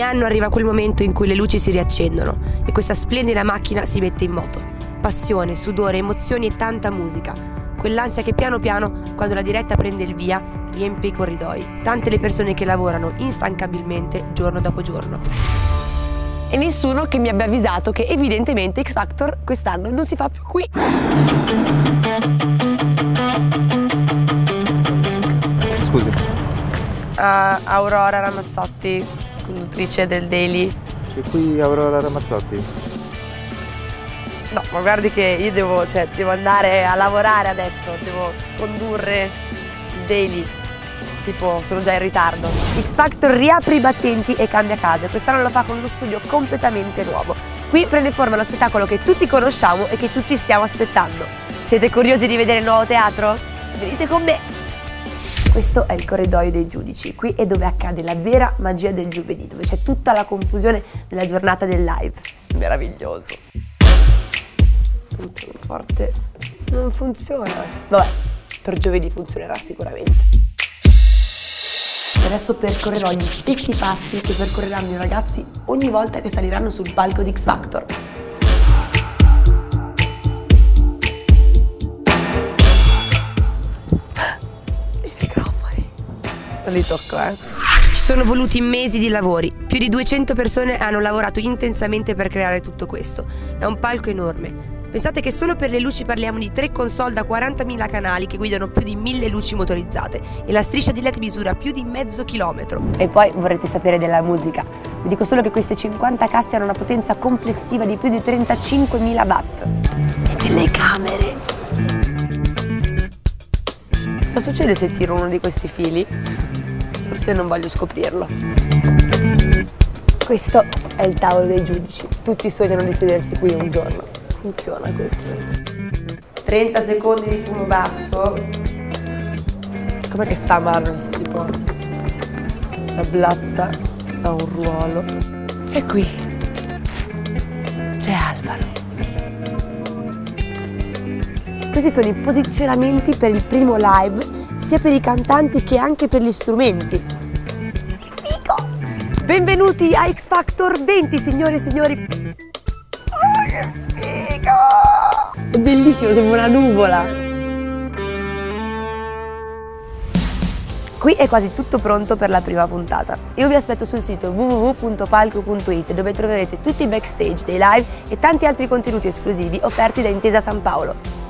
anno arriva quel momento in cui le luci si riaccendono e questa splendida macchina si mette in moto. Passione, sudore, emozioni e tanta musica. Quell'ansia che piano piano, quando la diretta prende il via, riempie i corridoi. Tante le persone che lavorano instancabilmente giorno dopo giorno. E nessuno che mi abbia avvisato che evidentemente X Factor quest'anno non si fa più qui. Scusi. Uh, Aurora Ramazzotti, conduttrice del Daily. C'è qui Aurora Ramazzotti. No, ma guardi che io devo, cioè, devo andare a lavorare adesso, devo condurre il Daily. Tipo, sono già in ritardo. X Factor riapre i battenti e cambia casa. Quest'anno lo fa con uno studio completamente nuovo. Qui prende forma lo spettacolo che tutti conosciamo e che tutti stiamo aspettando. Siete curiosi di vedere il nuovo teatro? Venite con me! Questo è il corridoio dei giudici, qui è dove accade la vera magia del giovedì, dove c'è tutta la confusione della giornata del live. Meraviglioso. Tutto forte non funziona. Vabbè, per giovedì funzionerà sicuramente. Adesso percorrerò gli stessi passi che percorreranno i ragazzi ogni volta che saliranno sul palco di X Factor. Non li tocco, eh. Ci sono voluti mesi di lavori, più di 200 persone hanno lavorato intensamente per creare tutto questo. È un palco enorme. Pensate che solo per le luci parliamo di tre console da 40.000 canali che guidano più di 1000 luci motorizzate e la striscia di LED misura più di mezzo chilometro. E poi vorrete sapere della musica. Vi dico solo che queste 50 casse hanno una potenza complessiva di più di 35.000 watt. E telecamere. Cosa succede se tiro uno di questi fili? Forse non voglio scoprirlo. Questo è il tavolo dei giudici. Tutti sognano di sedersi qui un giorno. Funziona questo. 30 secondi di fumo basso. Com'è che sta Marvis? Tipo la blatta ha un ruolo. E qui c'è Alvaro. Questi sono i posizionamenti per il primo live, sia per i cantanti che anche per gli strumenti. Figo! Benvenuti a X Factor 20, signore e signori. Oh, che figo! È bellissimo, sembra una nuvola. Qui è quasi tutto pronto per la prima puntata. Io vi aspetto sul sito www.palco.it dove troverete tutti i backstage dei live e tanti altri contenuti esclusivi offerti da Intesa San Paolo.